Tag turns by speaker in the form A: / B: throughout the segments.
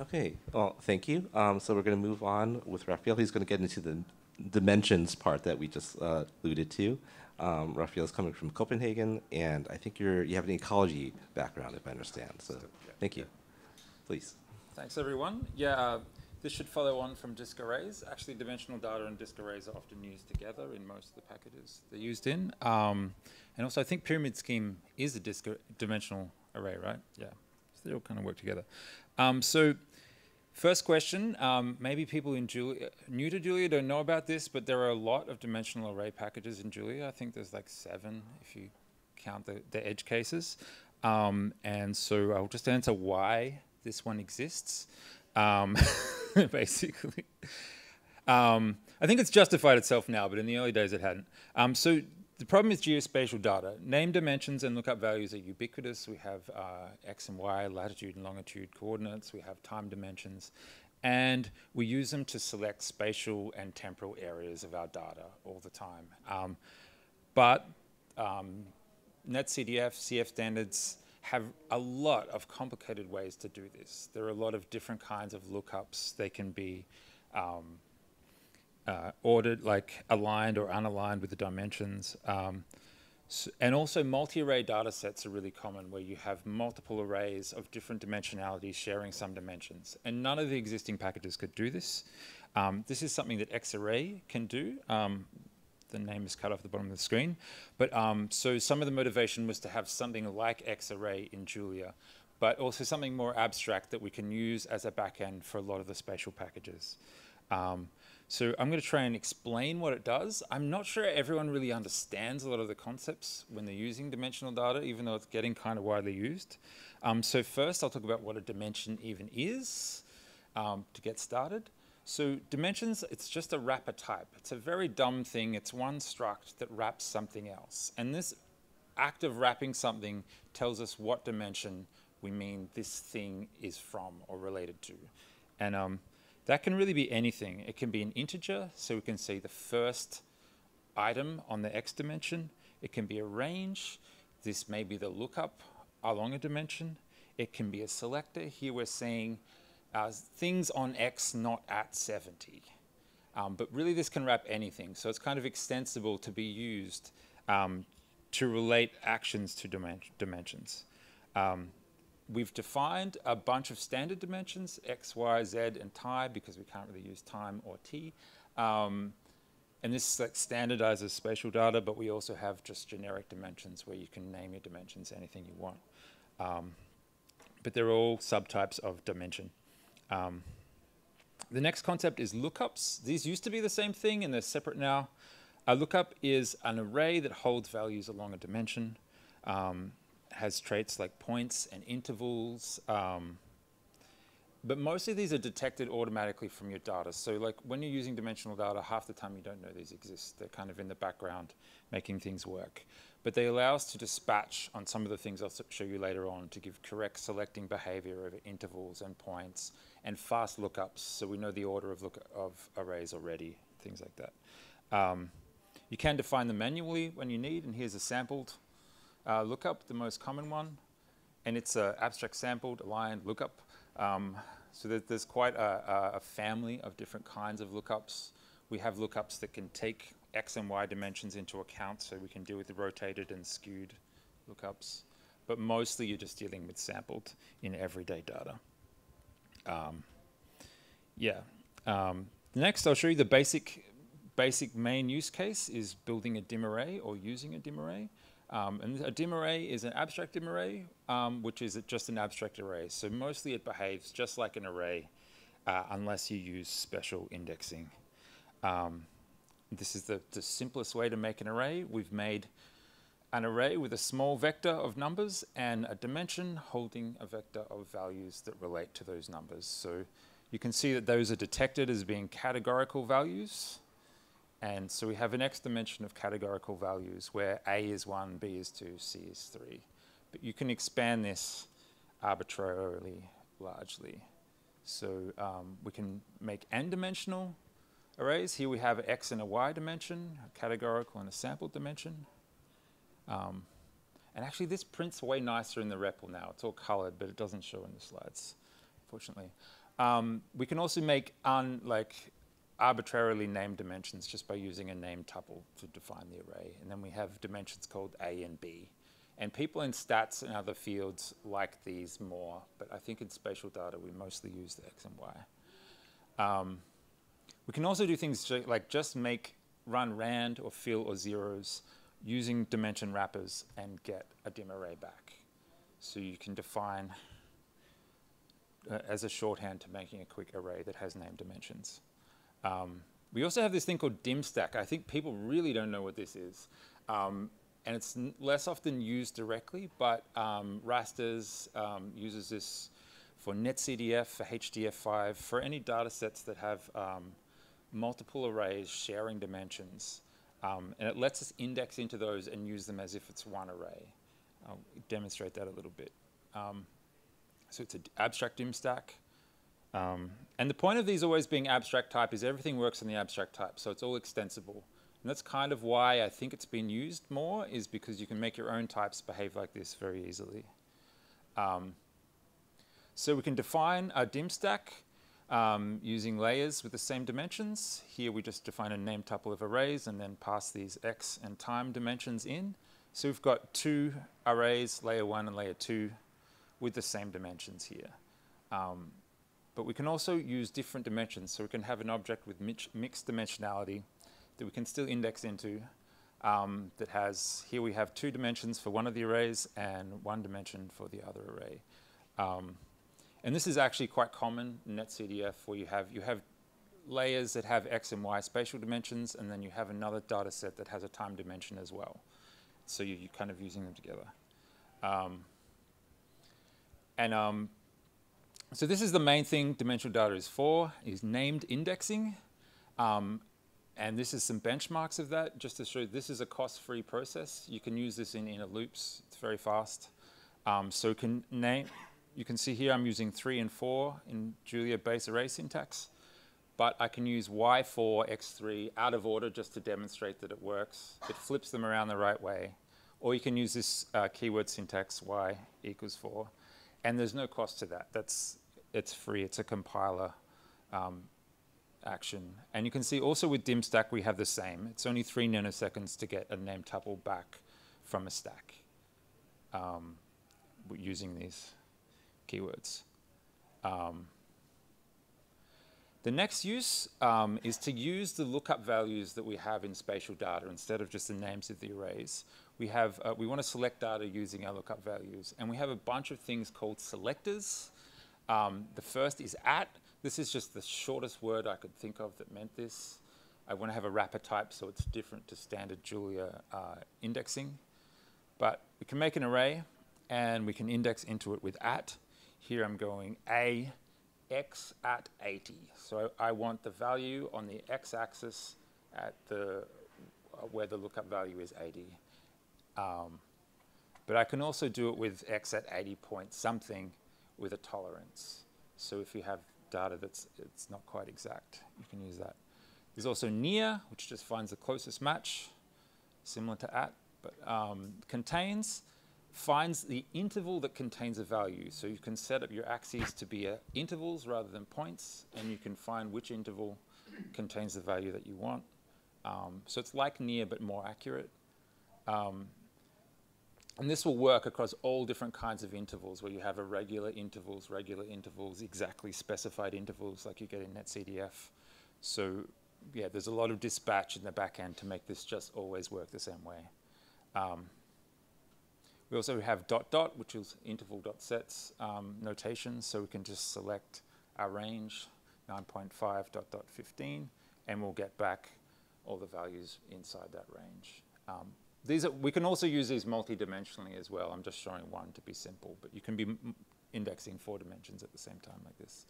A: Okay, well, thank you. Um, so we're going to move on with Rafael. He's going to get into the dimensions part that we just uh, alluded to. Um, is coming from Copenhagen, and I think you're you have an ecology background, if I understand. So, thank you. Please.
B: Thanks, everyone. Yeah, uh, this should follow on from disk arrays. Actually, dimensional data and disk arrays are often used together in most of the packages they're used in. Um, and also, I think pyramid scheme is a disk dimensional array, right? Yeah, so they all kind of work together. Um, so First question, um, maybe people in Julia, new to Julia don't know about this, but there are a lot of dimensional array packages in Julia. I think there's like seven if you count the, the edge cases. Um, and so I'll just answer why this one exists, um, basically. Um, I think it's justified itself now, but in the early days it hadn't. Um, so the problem is geospatial data. Name dimensions and lookup values are ubiquitous. We have uh, x and y, latitude and longitude coordinates. We have time dimensions. And we use them to select spatial and temporal areas of our data all the time. Um, but um, NetCDF, CF standards have a lot of complicated ways to do this. There are a lot of different kinds of lookups. They can be um, uh, ordered, like aligned or unaligned with the dimensions. Um, so, and also multi-array data sets are really common where you have multiple arrays of different dimensionalities sharing some dimensions. And none of the existing packages could do this. Um, this is something that Xarray can do. Um, the name is cut off the bottom of the screen. But um, so some of the motivation was to have something like Xarray in Julia, but also something more abstract that we can use as a backend for a lot of the spatial packages. Um, so I'm going to try and explain what it does. I'm not sure everyone really understands a lot of the concepts when they're using dimensional data, even though it's getting kind of widely used. Um, so first, I'll talk about what a dimension even is um, to get started. So dimensions, it's just a wrapper type. It's a very dumb thing. It's one struct that wraps something else. And this act of wrapping something tells us what dimension we mean this thing is from or related to. And um, that can really be anything. It can be an integer, so we can see the first item on the x dimension. It can be a range. This may be the lookup along a dimension. It can be a selector. Here we're seeing uh, things on x not at 70. Um, but really this can wrap anything. So it's kind of extensible to be used um, to relate actions to dimen dimensions. Um, we've defined a bunch of standard dimensions, x, y, z, and time, because we can't really use time or t. Um, and this like, standardizes spatial data, but we also have just generic dimensions where you can name your dimensions anything you want. Um, but they're all subtypes of dimension. Um, the next concept is lookups. These used to be the same thing and they're separate now. A lookup is an array that holds values along a dimension. Um, has traits like points and intervals. Um, but most of these are detected automatically from your data. So like when you're using dimensional data, half the time you don't know these exist. They're kind of in the background making things work. But they allow us to dispatch on some of the things I'll show you later on to give correct selecting behavior over intervals and points and fast lookups so we know the order of, look of arrays already, things like that. Um, you can define them manually when you need, and here's a sampled uh, lookup, the most common one, and it's an abstract sampled aligned lookup. Um, so that there's quite a, a, family of different kinds of lookups. We have lookups that can take x and y dimensions into account, so we can deal with the rotated and skewed lookups. But mostly you're just dealing with sampled in everyday data. Um, yeah. Um, next, I'll show you the basic, basic main use case is building a dim array or using a dim array. Um, and a dim array is an abstract dim array, um, which is just an abstract array. So mostly it behaves just like an array, uh, unless you use special indexing. Um, this is the, the simplest way to make an array. We've made an array with a small vector of numbers and a dimension holding a vector of values that relate to those numbers. So you can see that those are detected as being categorical values. And so we have an x dimension of categorical values where A is 1, B is 2, C is 3. But you can expand this arbitrarily, largely. So um, we can make n-dimensional arrays. Here we have x and a y dimension, a categorical and a sample dimension. Um, and actually this prints way nicer in the REPL now. It's all colored, but it doesn't show in the slides, unfortunately. Um, we can also make un, like arbitrarily named dimensions just by using a name tuple to define the array. And then we have dimensions called A and B. And people in stats and other fields like these more, but I think in spatial data we mostly use the X and Y. Um, we can also do things like just make run rand or fill or zeros using dimension wrappers and get a dim array back. So you can define uh, as a shorthand to making a quick array that has named dimensions. Um, we also have this thing called DimStack. I think people really don't know what this is. Um, and it's less often used directly, but um, Rasters um, uses this for NetCDF, for HDF5, for any data sets that have um, multiple arrays sharing dimensions. Um, and it lets us index into those and use them as if it's one array. I'll demonstrate that a little bit. So it's an abstract dim stack. Um, and the point of these always being abstract type is everything works in the abstract type, so it's all extensible. And that's kind of why I think it's been used more, is because you can make your own types behave like this very easily. Um, so we can define a dim stack um, using layers with the same dimensions. Here we just define a name tuple of arrays and then pass these x and time dimensions in. So we've got two arrays, layer one and layer two, with the same dimensions here. Um, but we can also use different dimensions. So we can have an object with mixed dimensionality that we can still index into um, that has, here we have two dimensions for one of the arrays and one dimension for the other array. Um, and this is actually quite common in NetCDF where you have, you have layers that have X and Y spatial dimensions and then you have another data set that has a time dimension as well. So you, are kind of using them together. Um, and um, so this is the main thing dimensional data is for, is named indexing. Um, and this is some benchmarks of that, just to show this is a cost-free process. You can use this in inner loops. It's very fast. Um, so can name, you can see here I'm using 3 and 4 in Julia base array syntax. But I can use y4, x3 out of order just to demonstrate that it works. It flips them around the right way. Or you can use this uh, keyword syntax, y equals 4. And there's no cost to that. That's, it's free. It's a compiler um, action. And you can see also with dim stack we have the same. It's only three nanoseconds to get a name tuple back from a stack um, using these keywords. Um, the next use um, is to use the lookup values that we have in spatial data instead of just the names of the arrays. We have uh, we want to select data using our lookup values, and we have a bunch of things called selectors. Um, the first is at, this is just the shortest word I could think of that meant this. I want to have a wrapper type so it's different to standard Julia uh, indexing. But we can make an array and we can index into it with at. Here I'm going a x at 80. So I, want the value on the x-axis at the uh, where the lookup value is 80. Um, but I can also do it with x at 80 point something with a tolerance. So if you have data that's it's not quite exact. You can use that. There's also near, which just finds the closest match, similar to at, but um, contains finds the interval that contains a value. So you can set up your axes to be intervals rather than points, and you can find which interval contains the value that you want. Um, so it's like near but more accurate. Um, and this will work across all different kinds of intervals where you have irregular intervals, regular intervals, exactly specified intervals like you get in NetCDF. So yeah, there's a lot of dispatch in the back end to make this just always work the same way. Um, we also have dot dot, which is interval dot sets um, notation, so we can just select our range, 9.5 dot dot 15, and we'll get back all the values inside that range. Um, these are, we can also use these multi-dimensionally as well. I'm just showing one to be simple, but you can be indexing four dimensions at the same time like this.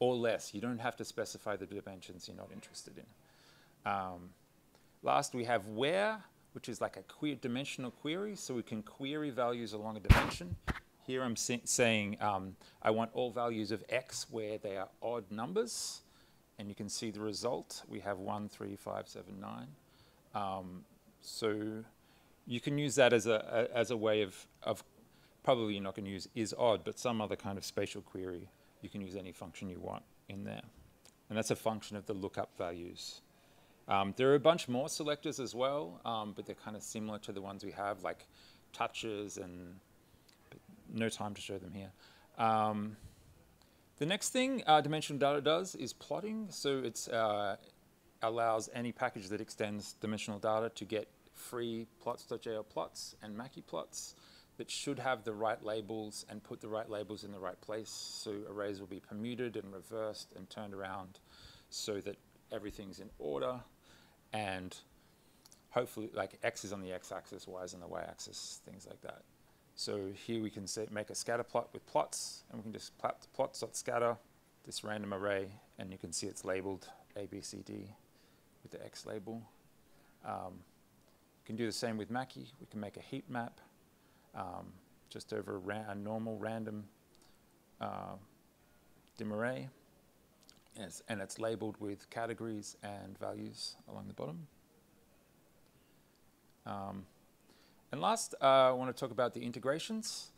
B: Or less. You don't have to specify the dimensions you're not interested in. Um, last, we have where, which is like a queer dimensional query, so we can query values along a dimension. Here I'm saying um, I want all values of x where they are odd numbers, and you can see the result. We have 1, 3, 5, 7, 9. Um, so you can use that as a, a as a way of, of probably you're not going to use is odd, but some other kind of spatial query you can use any function you want in there. And that's a function of the lookup values. Um, there are a bunch more selectors as well, um, but they're kind of similar to the ones we have, like touches and no time to show them here. Um, the next thing uh, dimensional data does is plotting. So it uh, allows any package that extends dimensional data to get free plots.jl plots and Makie plots that should have the right labels and put the right labels in the right place. So arrays will be permuted and reversed and turned around so that everything's in order and hopefully like X is on the X axis, Y is on the Y axis, things like that. So here we can say, make a scatter plot with plots and we can just plot plots.scatter this random array and you can see it's labeled A, B, C, D with the X label. Um, we can do the same with Makie. We can make a heat map um, just over a, a, normal random uh, dim array. And it's, and it's labeled with categories and values along the bottom. Um, and last, uh, I want to talk about the integrations.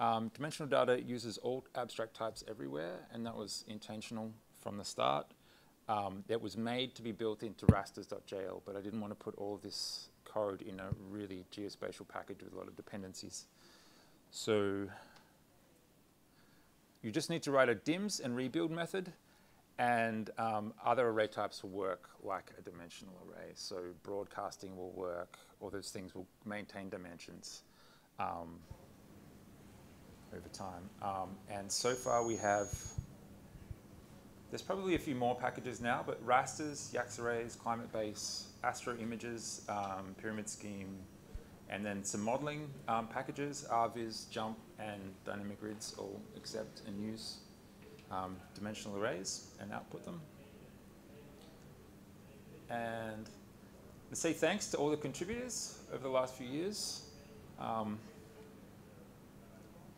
B: Um, dimensional data uses all abstract types everywhere, and that was intentional from the start. Um, it was made to be built into rasters.jl, but I didn't want to put all of this code in a really geospatial package with a lot of dependencies. So you just need to write a dims and rebuild method, and um, other array types will work like a dimensional array. So broadcasting will work, all those things will maintain dimensions um, over time. Um, and so far we have there's probably a few more packages now, but rasters, YAXArrays, climate base, astro images, um, pyramid scheme, and then some modeling um, packages, RViz, Jump, and dynamic grids all accept and use um, dimensional arrays and output them. And let's say thanks to all the contributors over the last few years. Um,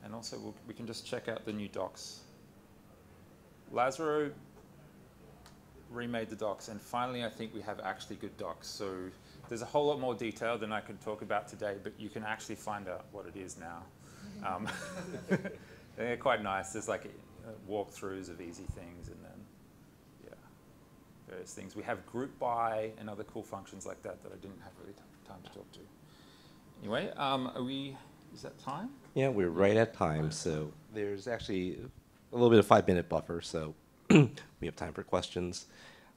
B: and also we'll, we can just check out the new docs. Lazaro remade the docs, and finally I think we have actually good docs. So there's a whole lot more detail than I could talk about today, but you can actually find out what it is now. Um, they're quite nice. There's like uh, walkthroughs of easy things, and then yeah, various things. We have group by and other cool functions like that that I didn't have really time to talk to. Anyway, um, are we? Is that time?
A: Yeah, we're right at time. So there's actually a little bit of five minute buffer, so we have time for questions.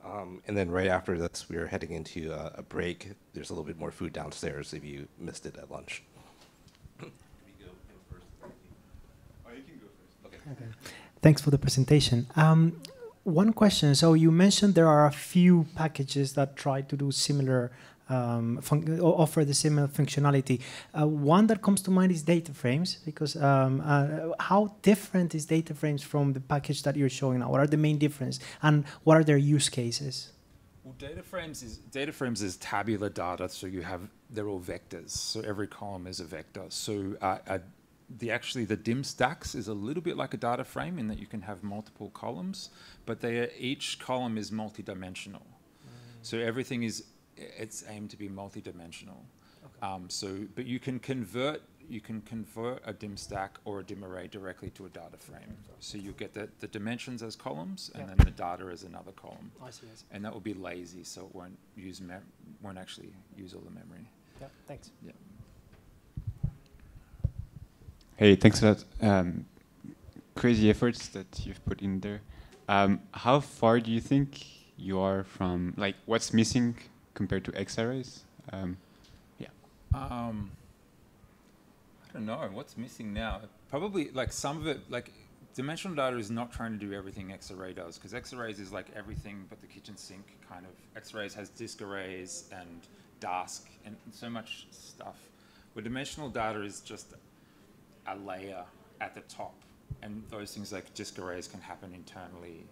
A: Um, and then right after this, we're heading into a, a, break. There's a little bit more food downstairs if you missed it at lunch.
C: okay. Thanks for the presentation. Um, one question. So you mentioned there are a few packages that try to do similar um, offer the similar functionality. Uh, one that comes to mind is data frames, because um, uh, how different is data frames from the package that you're showing now? What are the main difference, and what are their use cases?
B: Well, data frames is data frames is tabular data, so you have they're all vectors. So every column is a vector. So uh, the actually the dim stacks is a little bit like a data frame in that you can have multiple columns, but they are, each column is multidimensional. Mm. So everything is it's aimed to be multidimensional. Okay. Um, so, but you can convert you can convert a dim stack or a dim array directly to a data frame. So you get the, the dimensions as columns and yeah. then the data as another column.
C: I see, I see.
B: And that will be lazy, so it won't use won't actually use all the memory.
C: Yeah, thanks.
B: Yeah.
D: Hey, thanks a lot. Um, crazy efforts that you've put in there. Um, how far do you think you are from, like, what's missing compared to X arrays? Um, yeah.
B: Um, I don't know. What's missing now? Probably like some of it, like dimensional data is not trying to do everything X array does because X arrays is like everything but the kitchen sink kind of. X arrays has disk arrays and Dask and so much stuff. Where dimensional data is just a layer at the top, and those things like disk arrays can happen internally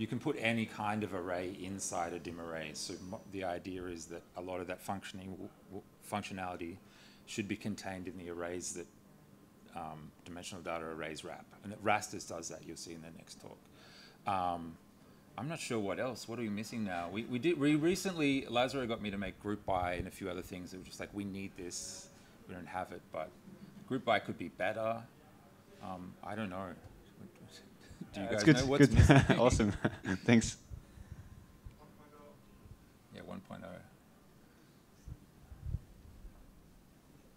B: you can put any kind of array inside a dim array. So the idea is that a lot of that functioning functionality should be contained in the arrays that um, dimensional data arrays wrap. And Rasters does that, you'll see in the next talk. Um, I'm not sure what else. What are we missing now? We, we did we recently, Lazaro got me to make group by and a few other things. It was just like, we need this. We don't have it, but group by could be better. Um, I don't know. Do you
D: That's
B: guys
D: good.
B: know what's
D: good.
B: missing?
D: awesome. Thanks.
B: Yeah, 1.0.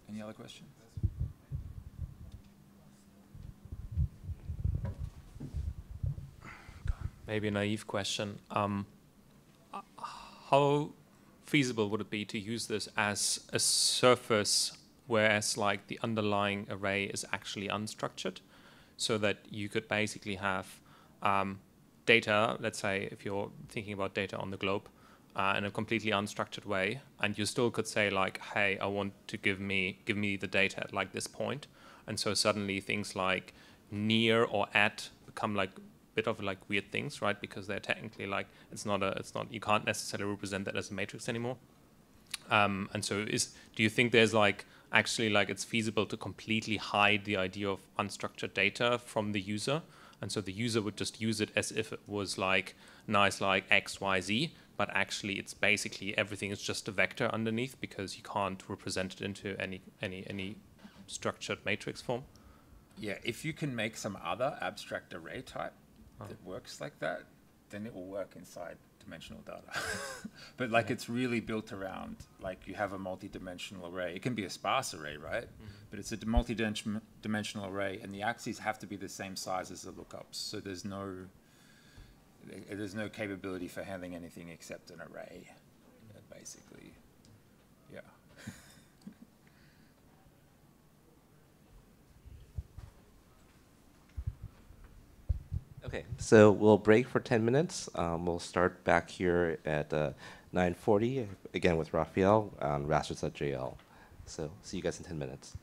B: Any other questions?
E: maybe a naive question. Um, uh, how feasible would it be to use this as a surface, whereas like the underlying array is actually unstructured, so that you could basically have um, data. Let's say if you're thinking about data on the globe. Uh, in a completely unstructured way, and you still could say like, "Hey, I want to give me give me the data at like this point," and so suddenly things like near or at become like bit of like weird things, right? Because they're technically like it's not a it's not you can't necessarily represent that as a matrix anymore. Um, and so is do you think there's like actually like it's feasible to completely hide the idea of unstructured data from the user? And so the user would just use it as if it was like nice like X, Y, Z, but actually it's basically everything is just a vector underneath because you can't represent it into any any any structured matrix form.
B: Yeah, if you can make some other abstract array type that oh. works like that, then it will work inside dimensional data. but like it's really built around like you have a multi-dimensional array. It can be a sparse array, right? Mm-hmm. But it's a multi-dimensional array, and the axes have to be the same size as the lookups. So there's no there's no capability for handling anything except an array, basically. Yeah.
A: Okay, so we'll break for 10 minutes. Um, we'll start back here at uh, 9.40, again with Rafael on rasters.jl. So see you guys in 10 minutes.